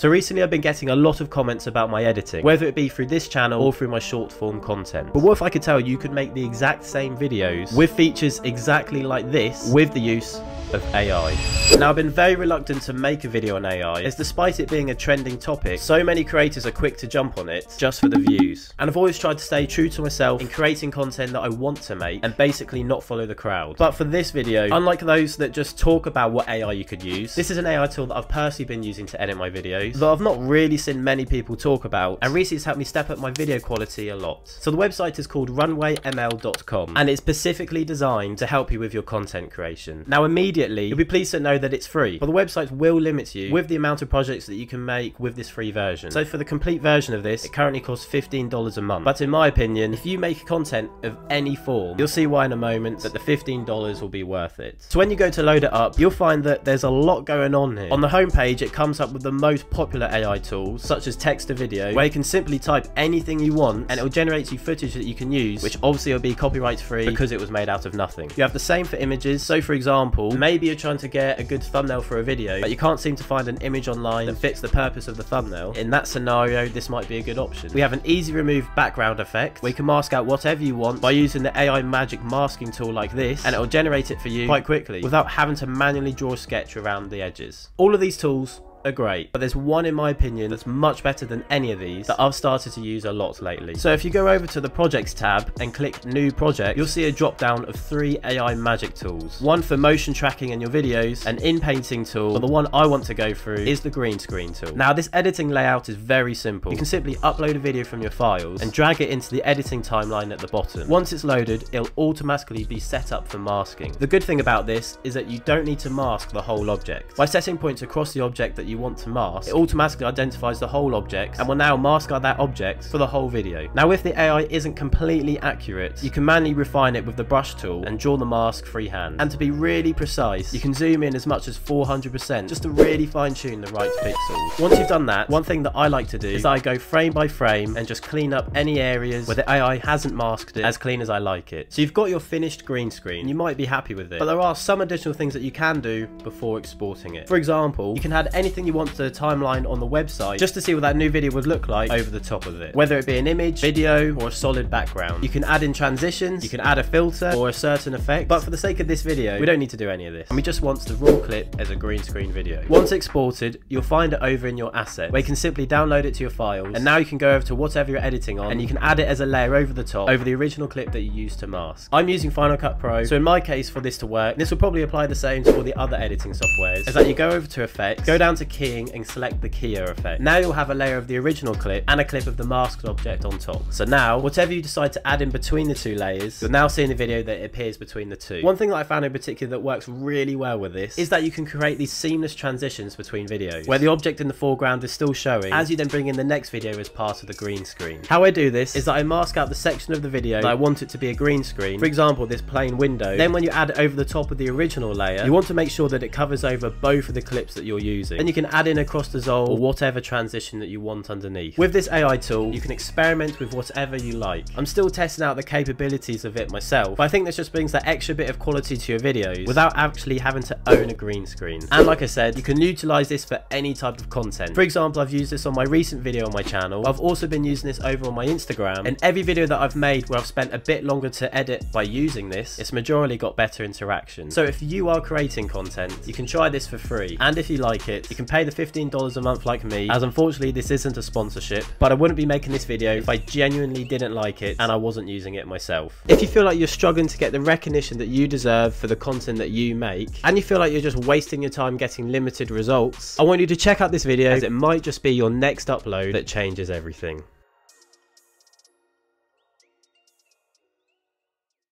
So recently I've been getting a lot of comments about my editing, whether it be through this channel or through my short form content. But what if I could tell you could make the exact same videos with features exactly like this with the use of AI. Now I've been very reluctant to make a video on AI as despite it being a trending topic, so many creators are quick to jump on it just for the views. And I've always tried to stay true to myself in creating content that I want to make and basically not follow the crowd. But for this video, unlike those that just talk about what AI you could use, this is an AI tool that I've personally been using to edit my videos that I've not really seen many people talk about and recently it's helped me step up my video quality a lot. So the website is called runwayml.com and it's specifically designed to help you with your content creation. Now immediately immediately, you'll be pleased to know that it's free. But the website will limit you with the amount of projects that you can make with this free version. So for the complete version of this, it currently costs $15 a month. But in my opinion, if you make content of any form, you'll see why in a moment that the $15 will be worth it. So when you go to load it up, you'll find that there's a lot going on here. On the homepage, it comes up with the most popular AI tools, such as text to video, where you can simply type anything you want and it will generate you footage that you can use, which obviously will be copyright free because it was made out of nothing. You have the same for images. So for example, maybe you're trying to get a good thumbnail for a video, but you can't seem to find an image online that fits the purpose of the thumbnail. In that scenario, this might be a good option. We have an easy remove background effect, We can mask out whatever you want by using the AI magic masking tool like this, and it will generate it for you quite quickly without having to manually draw a sketch around the edges. All of these tools are great, but there's one in my opinion that's much better than any of these that I've started to use a lot lately. So if you go over to the projects tab and click new project, you'll see a drop down of three AI magic tools. One for motion tracking in your videos, an in-painting tool, but the one I want to go through is the green screen tool. Now this editing layout is very simple. You can simply upload a video from your files and drag it into the editing timeline at the bottom. Once it's loaded, it'll automatically be set up for masking. The good thing about this is that you don't need to mask the whole object. By setting points across the object that you want to mask, it automatically identifies the whole object and will now mask out that object for the whole video. Now if the AI isn't completely accurate, you can manually refine it with the brush tool and draw the mask freehand. And to be really precise, you can zoom in as much as 400% just to really fine tune the right pixels. Once you've done that, one thing that I like to do is I go frame by frame and just clean up any areas where the AI hasn't masked it as clean as I like it. So you've got your finished green screen, you might be happy with it, but there are some additional things that you can do before exporting it. For example, you can add anything you want to the timeline on the website just to see what that new video would look like over the top of it. Whether it be an image, video, or a solid background. You can add in transitions, you can add a filter or a certain effect, but for the sake of this video, we don't need to do any of this. And we just want the raw clip as a green screen video. Once exported, you'll find it over in your asset, where you can simply download it to your files, and now you can go over to whatever you're editing on, and you can add it as a layer over the top, over the original clip that you used to mask. I'm using Final Cut Pro, so in my case, for this to work, this will probably apply the same to all the other editing softwares, is that you go over to Effects, go down to Keying, and select the keyer effect. Now you'll have a layer of the original clip and a clip of the masked object on top. So now, whatever you decide to add in between the two layers, you'll now see in the video that it appears between the two. One thing that I found in particular that works really well with this is that you can create these seamless transitions between videos, where the object in the foreground is still showing, as you then bring in the next video as part of the green screen. How I do this is that I mask out the section of the video that I want it to be a green screen, for example this plain window, then when you add it over the top of the original layer, you want to make sure that it covers over both of the clips that you're using. Then you can add in a cross dissolve or whatever transition that you want underneath. With this AI tool, you can experiment with whatever you like. I'm still testing out the capabilities of it myself, but I think this just brings that extra bit of quality to your videos without actually having to own a green screen. And like I said, you can utilize this for any type of content. For example, I've used this on my recent video on my channel. I've also been using this over on my Instagram, and every video that I've made where I've spent a bit longer to edit by using this, it's majorly got better interaction. So if you are creating content, you can try this for free. And if you like it, you can pay the $15 a month like me, as unfortunately this isn't a sponsorship, but I wouldn't be making this video if I genuinely didn't like it and I wasn't using it myself. If you feel like you're struggling to get the recognition that you deserve for the content that you make, and you feel like you're just wasting your time getting limited results, I want you to check out this video as it might just be your next upload that changes everything.